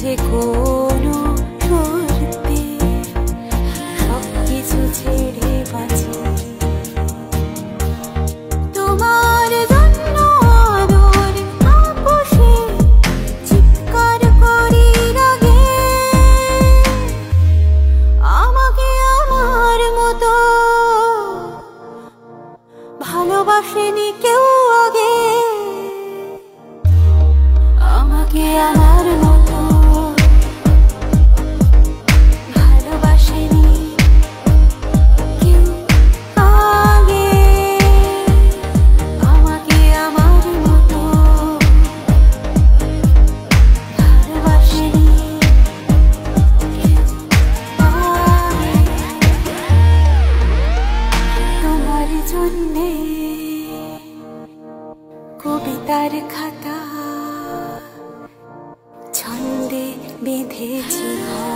যে কোনো সব কিছু ছেড়ে বাঁচি। তোমার আমাকে মতো কেউ আগে। আমাকে আমার কবিতার খাতা ছন্দে বেঁধেছি। ঘর